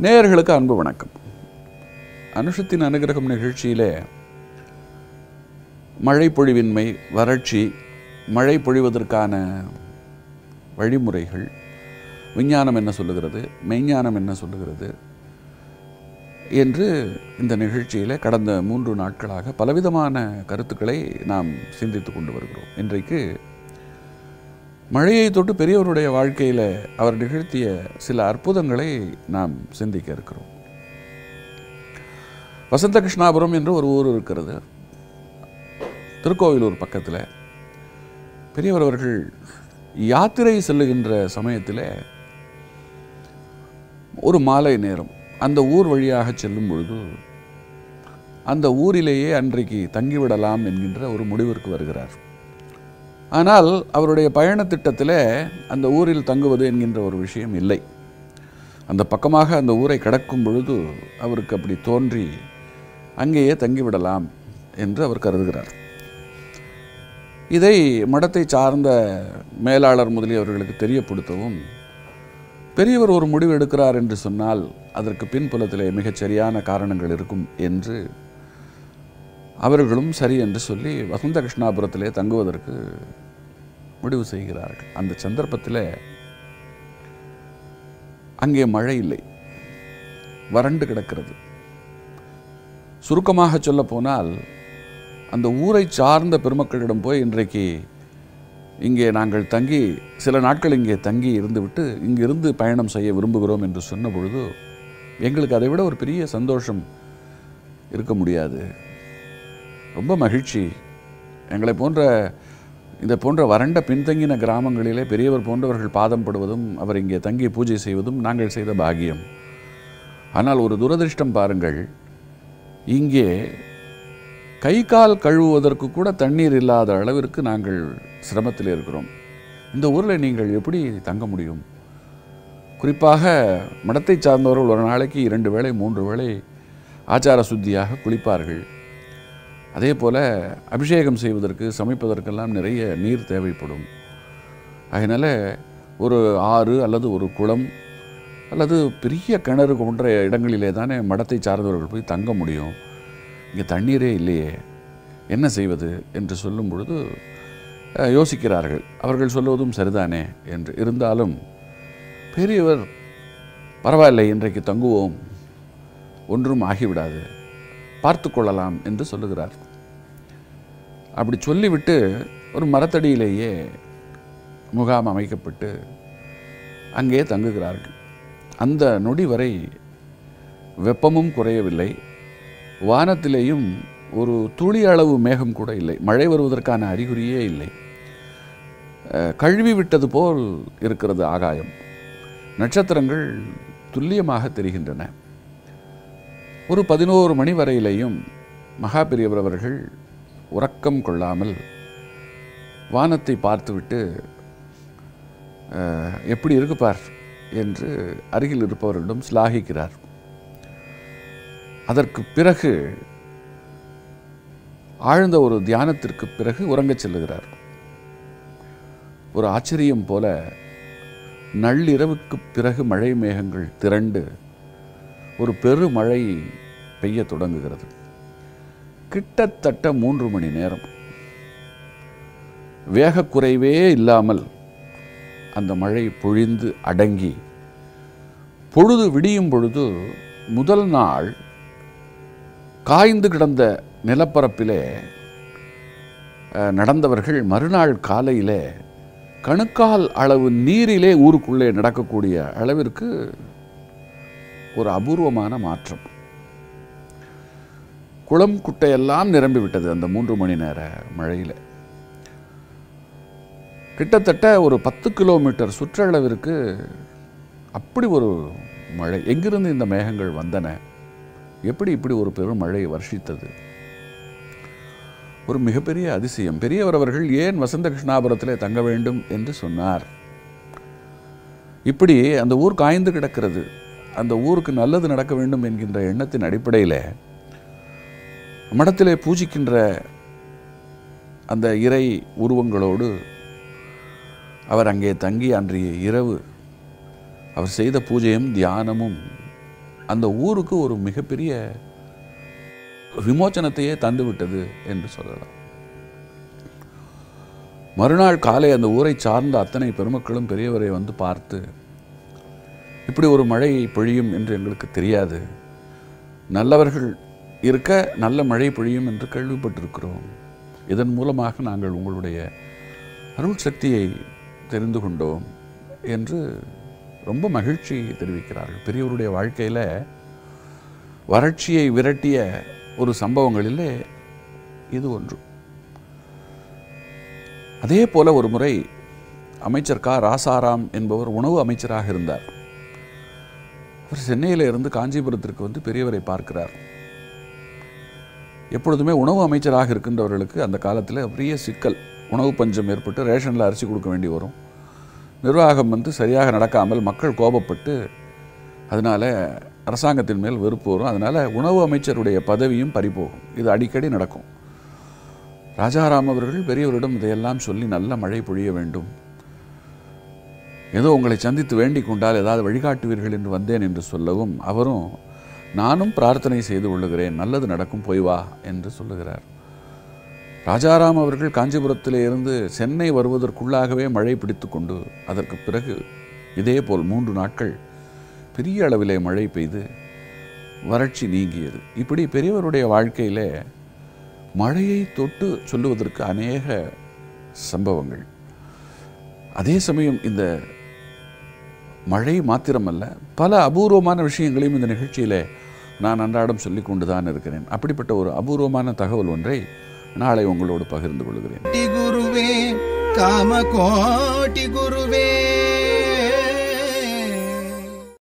நேயர்களுக்கு அன்பு வணக்கம். அனுஷத்தின் அனுகிரகம் நிகழ்ச்சியிலே மழை பொழிவின்மை வறட்சி மழை பொழிவதற்கான வழிமுறைகள் விஞ்ஞானம் என்ன சொல்லுகிறது மெய்ஞானம் என்ன சொல்லுகிறது என்று இந்த நிகழ்ச்சியில் கடந்த மூன்று நாட்களாக பலவிதமான கருத்துக்களை நாம் சிந்தித்து கொண்டு வருகிறோம். இன்றைக்கு மழையை தொட்டு பெரியவருடைய வாழ்க்கையில் அவர் நிகழ்த்திய சில அற்புதங்களை நாம் சிந்திக்க இருக்கிறோம். வசந்த கிருஷ்ணாபுரம் என்று ஒரு ஊர் இருக்கிறது. திருக்கோவிலூர் பக்கத்தில். பெரியவர் அவர்கள் யாத்திரை செல்லுகின்ற சமயத்தில் ஒரு மாலை நேரம் அந்த ஊர் வழியாக செல்லும் பொழுது அந்த ஊரிலேயே அன்றைக்கு தங்கிவிடலாம் என்கின்ற ஒரு முடிவிற்கு வருகிறார். ஆனால் அவருடைய பயண திட்டத்தில் அந்த ஊரில் தங்குவது என்கின்ற ஒரு விஷயம் இல்லை. அந்த பக்கமாக அந்த ஊரை கடக்கும் பொழுது அவருக்கு அப்படி தோன்றி அங்கேயே தங்கிவிடலாம் என்று அவர் கருதுகிறார். இதை மடத்தை சார்ந்த மேலாளர் முதலியவர்களுக்கு தெரியப்படுத்தவும் பெரியவர் ஒரு முடிவு எடுக்கிறார் என்று சொன்னால் அதற்கு பின்புலத்திலே மிகச் சரியான காரணங்கள் இருக்கும் என்று அவர்களும் சரி என்று சொல்லி வசந்த கிருஷ்ணாபுரத்திலே தங்குவதற்கு முடிவு செய்கிறார்கள். அந்த சந்தர்ப்பத்தில் அங்கே மழை இல்லை. வறண்டு கிடக்கிறது. சுருக்கமாக சொல்ல போனால் அந்த ஊரை சார்ந்த பெருமக்களிடம் போய் இன்றைக்கு இங்கே நாங்கள் தங்கி சில நாட்கள் இங்கே தங்கி இருந்துவிட்டு இங்கிருந்து பயணம் செய்ய விரும்புகிறோம் என்று சொன்ன பொழுது எங்களுக்கு அதை விட ஒரு பெரிய சந்தோஷம் இருக்க முடியாது. ரொம்ப மகிழ்ச்சி. எங்களை போன்ற இந்த போன்ற வறண்ட பின்தங்கின கிராமங்களிலே பெரியவர் போன்றவர்கள் பாதம் படுவதும் அவர் இங்கே தங்கி பூஜை செய்வதும் நாங்கள் செய்த பாகியம். ஆனால் ஒரு துரதிருஷ்டம் பாருங்கள். இங்கே கை கால் கழுவுவதற்கு கூட தண்ணீர் இல்லாத அளவிற்கு நாங்கள் சிரமத்தில் இருக்கிறோம். இந்த ஊரில் நீங்கள் எப்படி தங்க முடியும்? குறிப்பாக மடத்தை சார்ந்தவர்கள் ஒரு நாளைக்கு இரண்டு வேளை மூன்று வேளை ஆச்சார சுத்தியாக குளிப்பார்கள். அதே போல் அபிஷேகம் செய்வதற்கு சமைப்பதற்கெல்லாம் நிறைய நீர் தேவைப்படும். அதனால் ஒரு ஆறு அல்லது ஒரு குளம் அல்லது பெரிய கிணறு போன்ற இடங்களிலே தானே மடத்தை சார்ந்தவர்கள் போய் தங்க முடியும். இங்கே தண்ணீரே இல்லையே என்ன செய்வது என்று சொல்லும் பொழுது யோசிக்கிறார்கள். அவர்கள் சொல்லுவதும் சரிதானே என்று. இருந்தாலும் பெரியவர் பரவாயில்லை இன்றைக்கு தங்குவோம். ஒன்றும் ஆகிவிடாது. பார்த்து கொள்ளலாம் என்று சொல்லுகிறார். அப்படி சொல்லிவிட்டு ஒரு மரத்தடியிலேயே முகாம் அமைக்கப்பட்டு அங்கே தங்குகிறார்கள். அந்த நொடி வரை வெப்பமும் குறையவில்லை. வானத்திலேயும் ஒரு துளி அளவு மேகம் கூட இல்லை. மழை வருவதற்கான அறிகுறியே இல்லை. கழுவி விட்டது போல் இருக்கிறது ஆகாயம். நட்சத்திரங்கள் துல்லியமாக தெரிகின்றன. ஒரு பதினோரு மணி வரையிலையும் மகா பெரியவர் அவர்கள் உறக்கம் கொள்ளாமல் வானத்தை பார்த்துவிட்டு எப்படி இருக்கு பார் என்று அருகில் இருப்பவர்களிடம் சிலாகிக்கிறார். அதற்கு பிறகு ஆழ்ந்த ஒரு தியானத்திற்கு பிறகு உறங்கச் செல்லுகிறார். ஒரு ஆச்சரியம் போல நள்ளிரவுக்கு பிறகு மழை மேகங்கள் திரண்டு ஒரு பெருமழை பெய்ய தொடங்குகிறது. கிட்டத்தட்ட மூன்று மணி நேரம். வேகக்குறைவே இல்லாமல் அந்த மழை பொழிந்து அடங்கி பொழுது விடியும் பொழுது முதல் நாள் காய்ந்து கிடந்த நிலப்பரப்பிலே நடந்தவர்கள் மறுநாள் காலையிலே கணுக்கால் அளவு நீரிலே ஊருக்குள்ளே நடக்கக்கூடிய அளவிற்கு ஒரு அபூர்வமான மாற்றம். குளம் குட்டையெல்லாம் நிரம்பி விட்டது அந்த மூன்று மணி நேர மழையில். கிட்டத்தட்ட ஒரு பத்து கிலோமீட்டர் சுற்றளவிற்கு அப்படி ஒரு மழை எங்கிருந்து இந்த மேகங்கள் வந்தன? எப்படி இப்படி ஒரு பெரும் மழை வருஷித்தது? ஒரு மிகப்பெரிய அதிசயம். பெரியவர் அவர்கள் ஏன் வசந்த கிருஷ்ணாபுரத்திலே தங்க வேண்டும் என்று சொன்னார்? இப்படி அந்த ஊர் காய்ந்து கிடக்கிறது. அந்த ஊருக்கு நல்லது நடக்க வேண்டும் என்கின்ற எண்ணத்தின் அடிப்படையில் மடத்திலே பூஜிக்கின்ற அந்த இறை உருவங்களோடு அவர் அங்கே தங்கி அன்றைய இரவு அவர் செய்த பூஜையும் தியானமும் அந்த ஊருக்கு ஒரு மிகப்பெரிய விமோச்சனத்தையே தந்துவிட்டது என்று சொல்லலாம். மறுநாள் காலை அந்த ஊரை சார்ந்த அத்தனை பெருமக்களும் பெரியவரை வந்து பார்த்து இப்படி ஒரு மழை பொழியும் என்று எங்களுக்கு தெரியாது. நல்லவர்கள் இருக்க நல்ல மழை பொழியும் என்று கேள்விப்பட்டிருக்கிறோம். இதன் மூலமாக நாங்கள் உங்களுடைய அருள் சக்தியை தெரிந்து கொண்டோம் என்று ரொம்ப மகிழ்ச்சி தெரிவிக்கிறார்கள். பெரியவருடைய வாழ்க்கையில் வறட்சியை விரட்டிய ஒரு சம்பவங்களிலே இது ஒன்று. அதே போல ஒரு முறை அமைச்சர் கா. ராசாராம் என்பவர் உணவு அமைச்சராக இருந்தார். அவர் சென்னையில் இருந்து காஞ்சிபுரத்திற்கு வந்து பெரியவரை பார்க்கிறார். எப்பொழுதுமே உணவு அமைச்சராக இருக்கின்றவர்களுக்கு அந்த காலத்தில் பெரிய சிக்கல். உணவு பஞ்சம் ஏற்பட்டு ரேஷனில் அரிசி கொடுக்க வேண்டி வரும். நிர்வாகம் வந்து சரியாக நடக்காமல் மக்கள் கோபப்பட்டு அதனால் அரசாங்கத்தின் மேல் வெறுப்பு வரும். அதனால் உணவு அமைச்சருடைய பதவியும் பறிபோகும். இது அடிக்கடி நடக்கும். ராஜாராம் அவர்கள் பெரியவரிடம் இதையெல்லாம் சொல்லி நல்ல மழை பொழிய வேண்டும். ஏதோ உங்களை சந்தித்து வேண்டிக் கொண்டால் ஏதாவது வழிகாட்டுவீர்கள் என்று வந்தேன் என்று சொல்லவும் அவரும் நானும் பிரார்த்தனை செய்து கொள்ளுகிறேன். நல்லது நடக்கும் போய் வா என்று சொல்லுகிறார். ராஜாராம் அவர்கள் காஞ்சிபுரத்திலே இருந்து சென்னை வருவதற்குள்ளாகவே மழை பிடித்து கொண்டு அதற்கு பிறகு இதேபோல் மூன்று நாட்கள் பெரிய அளவிலே மழை பெய்து வறட்சி நீங்கியது. இப்படி பெரியவருடைய வாழ்க்கையிலே மழையை தொட்டு சொல்லுவதற்கு அநேக சம்பவங்கள். அதே சமயம் இந்த மழை மாத்திரமல்ல பல அபூர்வமான விஷயங்களையும் இந்த நிகழ்ச்சியிலே நான் அன்றாடம் சொல்லிக் கொண்டுதான் இருக்கிறேன். அப்படிப்பட்ட ஒரு அபூர்வமான தகவல் ஒன்றை நாளை உங்களோடு பகிர்ந்து கொள்கிறேன். குருவே காம கோட்டி குருவே